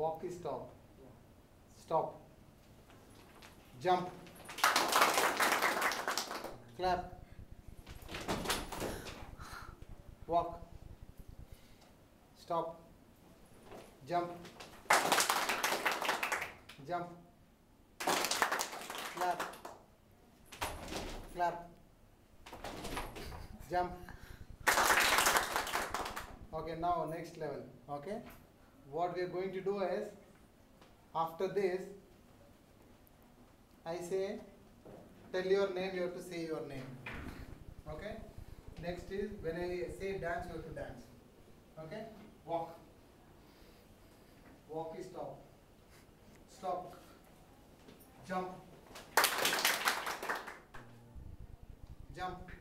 walk is stop. Stop. Jump. Clap. Walk. Stop. Jump. Jump. Clap. Clap. Jump. Okay now next level. Okay what we are going to do is after this I say tell your name you have to say your name. Okay? Next is when I say dance you have to dance. Okay? Walk. Walk is stop. Stop. Jump. Jump.